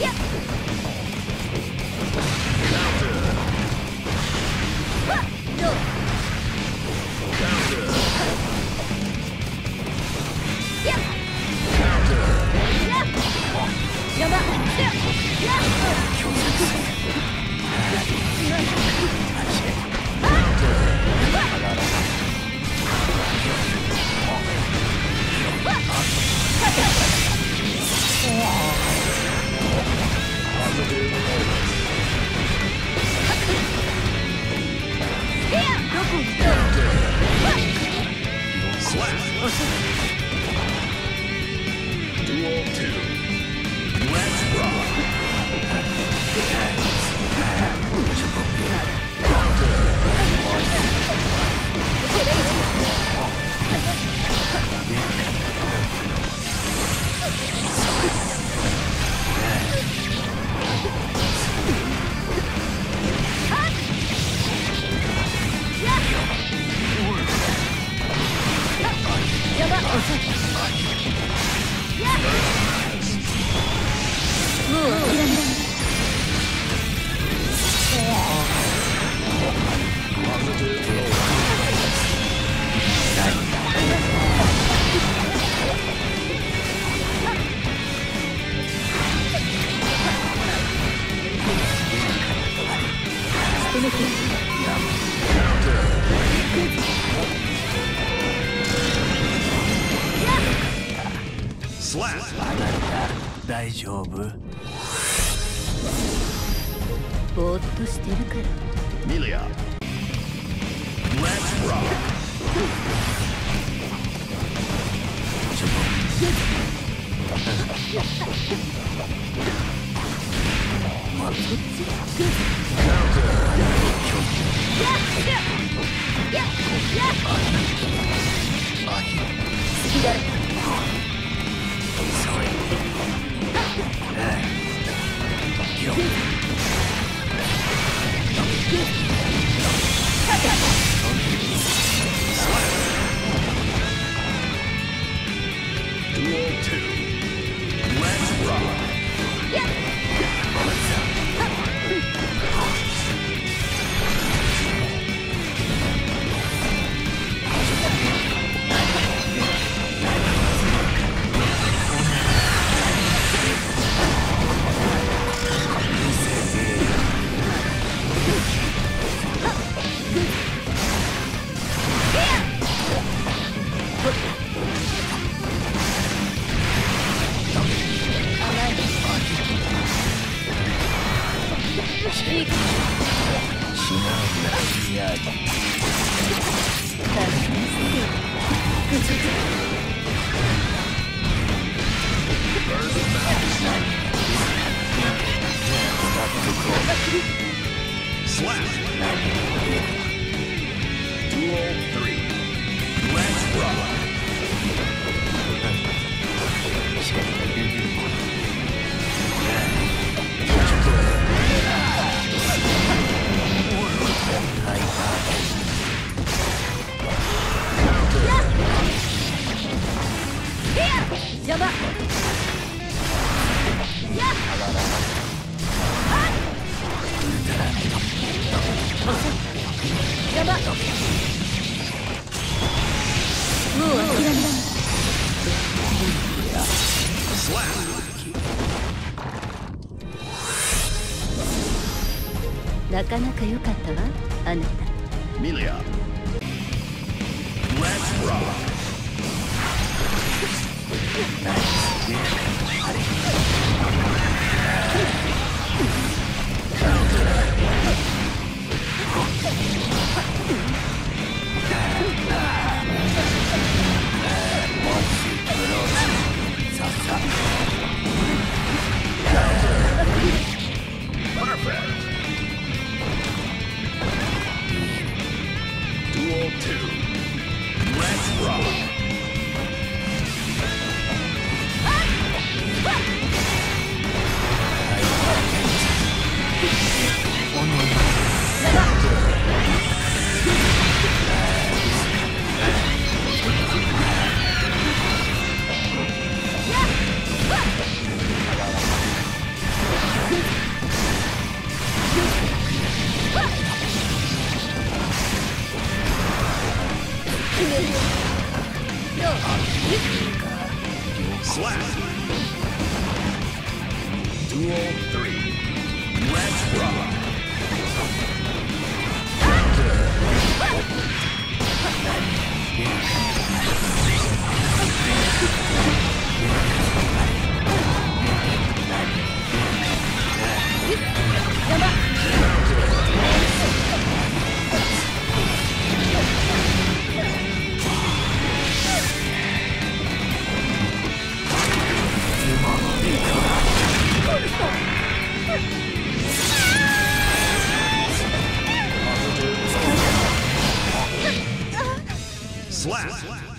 やっ大丈夫？ぼーっとしてるから。ミリアろ2いやスラッ Duel 3 Let's rock なかなか良かったわあなたミリア Let's rock Slap! 3. Let's rock! Slap.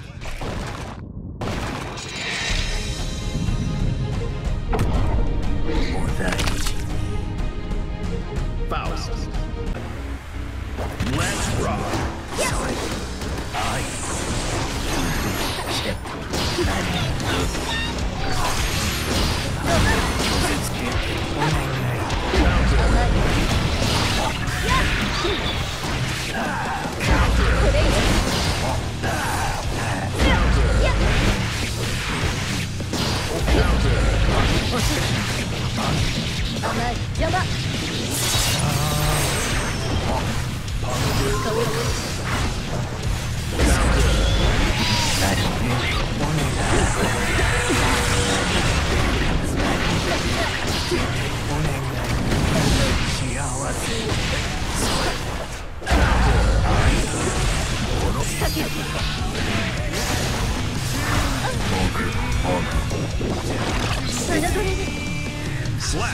Slap!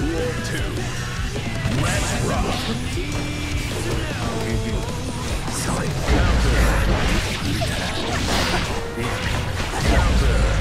War 2! Let's rock. Counter. Counter.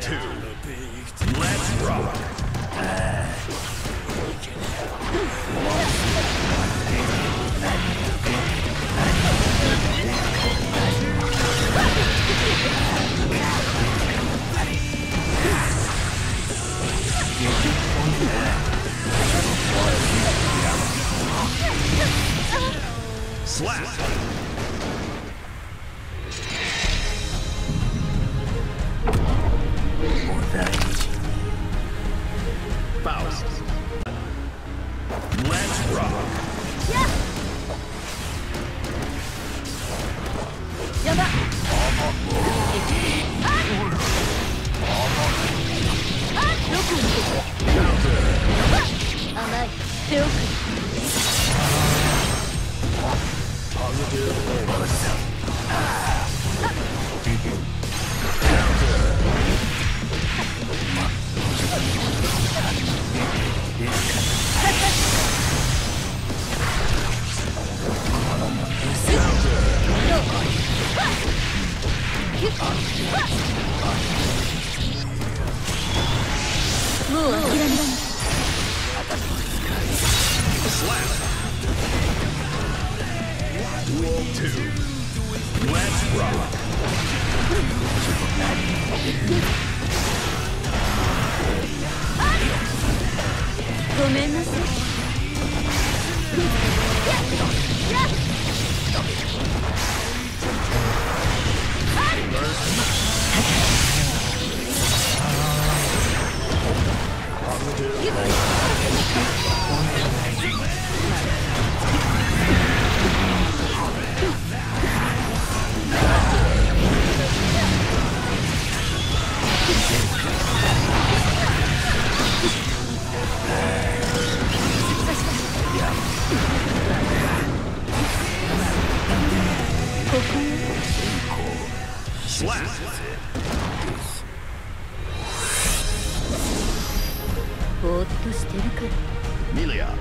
two. ごめんなさい。く。ミリア